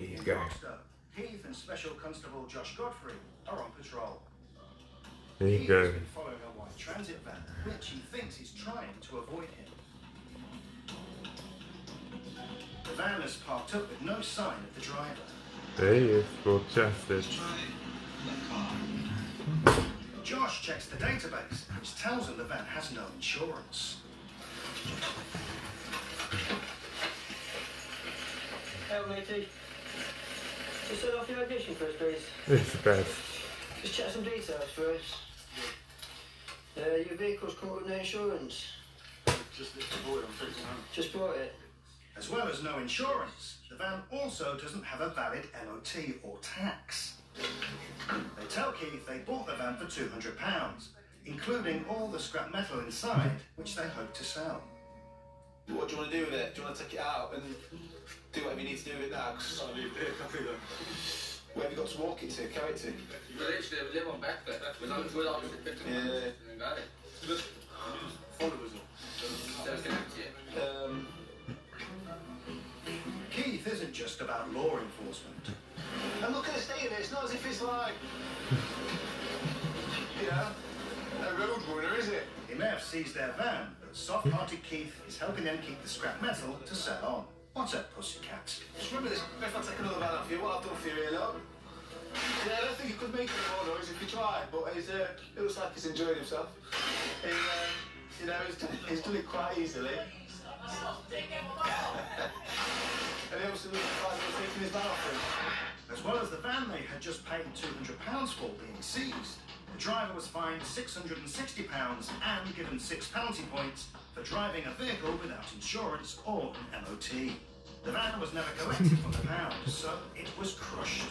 Here you go. Keith and Special Constable Josh Godfrey are on patrol. There you Keith go. has been following a white transit van, which he thinks is trying to avoid him. The van is parked up with no sign of the driver. There he is, broadcasted. Josh checks the database, which tells him the van has no insurance. Hey, matey. Just set off your ignition first, please. It's the best. Just check some details first. Uh, your vehicle's come with no insurance. Just bought it, I'm taking home. Just bought it. As well as no insurance, the van also doesn't have a valid MOT or tax. They tell Keith they bought the van for £200, including all the scrap metal inside, which they hope to sell. What do you want to do with it? Do you want to take it out and do whatever you need to do with it now? 'Cause I leave it, I think where have you got to walk it to, carry it to? We literally live on back there. We're not, we're not 50 Yeah. miles. Got it. followers of. So it's empty. Um, Keith isn't just about law enforcement. and look at the state of it. It's not as if it's like, it? They may have seized their van, but soft-hearted Keith is helping them keep the scrap metal to sell on. What's up, pussycat? Just remember this. If I take another van off you, what I've done for you, really, look. Yeah, I don't think he could make any more noise if he tried, but he's, uh, it looks like he's enjoying himself. He, um, you know, he's done, he's done it quite easily. and he obviously looks like he's taking his van off him. As well as the van they had just paid £200 for being seized, the driver was fined £660 and given six penalty points for driving a vehicle without insurance or an MOT. The van was never collected from the pound, so it was crushed.